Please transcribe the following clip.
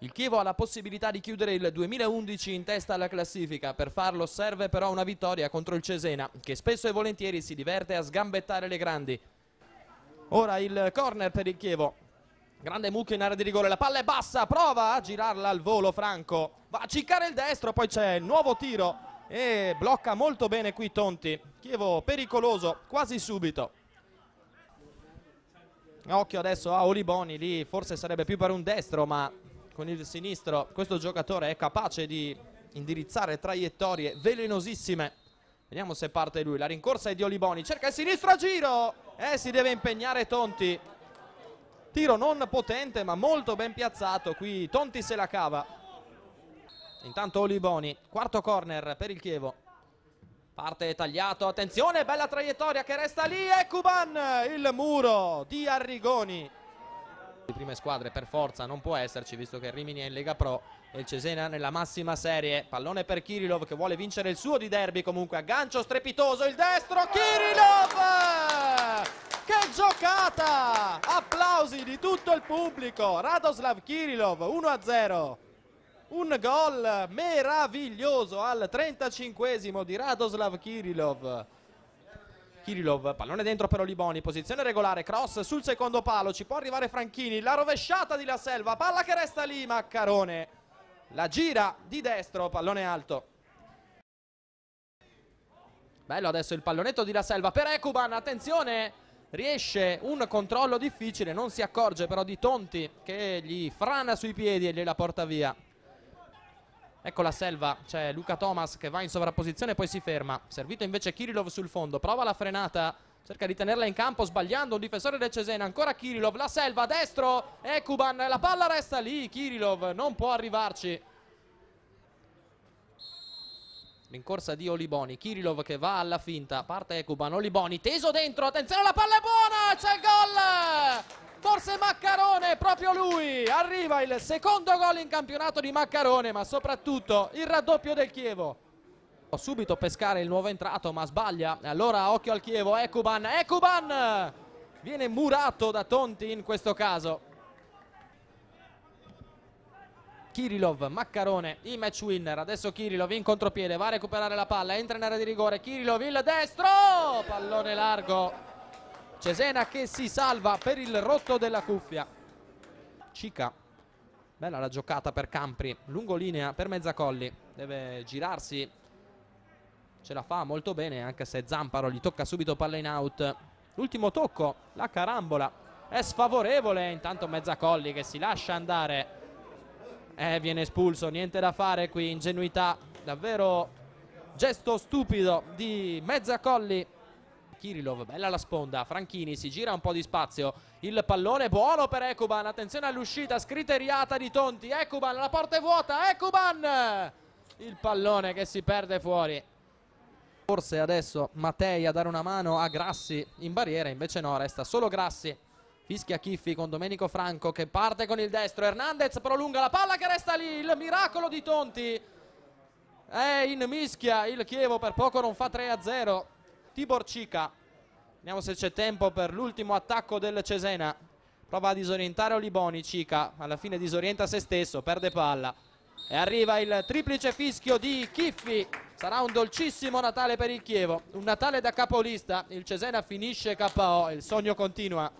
Il Chievo ha la possibilità di chiudere il 2011 in testa alla classifica, per farlo serve però una vittoria contro il Cesena, che spesso e volentieri si diverte a sgambettare le grandi. Ora il corner per il Chievo, grande mucchio in area di rigore, la palla è bassa, prova a girarla al volo Franco, va a ciccare il destro, poi c'è il nuovo tiro e blocca molto bene qui Tonti, Chievo pericoloso quasi subito. Occhio adesso a Oliboni, lì forse sarebbe più per un destro, ma con il sinistro. Questo giocatore è capace di indirizzare traiettorie velenosissime. Vediamo se parte lui. La rincorsa è di Oliboni. Cerca il sinistro a giro. E eh, si deve impegnare Tonti. Tiro non potente ma molto ben piazzato. Qui Tonti se la cava. Intanto Oliboni quarto corner per il Chievo. Parte tagliato. Attenzione bella traiettoria che resta lì. E Cuban il muro di Arrigoni di prime squadre per forza non può esserci visto che Rimini è in Lega Pro e il Cesena nella massima serie. Pallone per Kirilov che vuole vincere il suo di derby comunque. Aggancio strepitoso il destro Kirilov! Che giocata! Applausi di tutto il pubblico. Radoslav Kirilov 1-0 un gol meraviglioso al 35esimo di Radoslav Kirilov Kirilov, pallone dentro per Oliboni, posizione regolare, cross sul secondo palo, ci può arrivare Franchini, la rovesciata di La Selva, palla che resta lì, Maccarone, la gira di destro, pallone alto. Bello adesso il pallonetto di La Selva per Ekuban, attenzione, riesce un controllo difficile, non si accorge però di Tonti che gli frana sui piedi e gliela porta via. Ecco la selva, c'è Luca Thomas che va in sovrapposizione e poi si ferma. Servito invece Kirilov sul fondo, prova la frenata, cerca di tenerla in campo sbagliando un difensore del Cesena. Ancora Kirilov, la selva destro, Ekuban, la palla resta lì, Kirilov non può arrivarci. Rincorsa di Oliboni, Kirilov che va alla finta, parte Ekuban, Oliboni teso dentro, attenzione la palla è buona, c'è il gol! Forse Maccarone, proprio lui, arriva il secondo gol in campionato di Maccarone, ma soprattutto il raddoppio del Chievo. Subito pescare il nuovo entrato, ma sbaglia. Allora occhio al Chievo, Ekuban, Ekuban! Viene murato da Tonti in questo caso. Kirilov, Maccarone, i match winner. Adesso Kirilov in contropiede, va a recuperare la palla, entra in area di rigore. Kirilov il destro, pallone largo Cesena che si salva per il rotto della cuffia. Cica. Bella la giocata per Campri. Lungolinea per Mezzacolli. Deve girarsi. Ce la fa molto bene anche se Zamparo gli tocca subito palla in out. L'ultimo tocco. La carambola. È sfavorevole. Intanto Mezzacolli che si lascia andare. Eh, viene espulso. Niente da fare qui. Ingenuità. Davvero gesto stupido di Mezzacolli Kirilov, bella la sponda, Franchini si gira un po' di spazio, il pallone buono per Ekuban, attenzione all'uscita, scriteriata di Tonti, Ekuban, la porta è vuota, Ekuban! Il pallone che si perde fuori. Forse adesso Mattei a dare una mano a Grassi in barriera, invece no, resta solo Grassi. Fischia Chiffi con Domenico Franco che parte con il destro, Hernandez prolunga la palla che resta lì, il miracolo di Tonti. È in mischia il Chievo, per poco non fa 3-0. Tibor Cica. Vediamo se c'è tempo per l'ultimo attacco del Cesena. Prova a disorientare Oliboni, Cica. Alla fine disorienta se stesso, perde palla. E arriva il triplice fischio di Chiffi. Sarà un dolcissimo Natale per il Chievo. Un Natale da capolista. Il Cesena finisce KO. Il sogno continua.